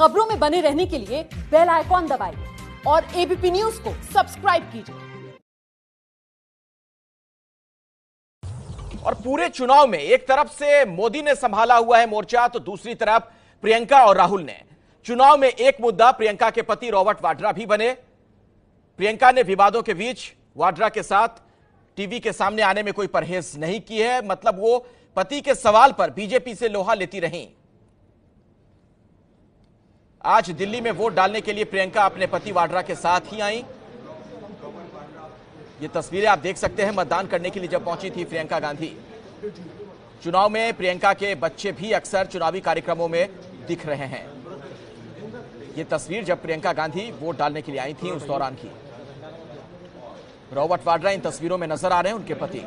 खबरों में बने रहने के लिए बेल आइकॉन दबाइए और एबीपी न्यूज़ को सब्सक्राइब कीजिए। और पूरे चुनाव में एक तरफ़ से मोदी ने संभाला हुआ है मोर्चा तो दूसरी तरफ़ प्रियंका और राहुल ने। चुनाव में एक मुद्दा, प्रियंका के पति रॉबर्ट वाड्रा भी बने। प्रियंका ने विवादों के बीच वाड्रा के साथ टीवी के सामने आने में कोई परहेज नहीं की है। मतलब वो पति के सवाल पर बीजेपी से लोहा लेती रहीं। आज दिल्ली में वोट डालने के लिए प्रियंका अपने पति वाड्रा के साथ ही आई। ये तस्वीरें आप देख सकते हैं मतदान करने के लिए जब पहुँची थी प्रियंका गांधी। चुनाव में प्रियंका के बच्चे भी अक्सर चुनावी कार्यक्रमों में दिख रहे हैं। ये तस्वीर जब प्रियंका गांधी वोट डालने के लिए आई थी, उस दौरान की। रॉबर्ट वाड्रा इन तस्वीरों में नज़र आ रहे हैं उनके पति।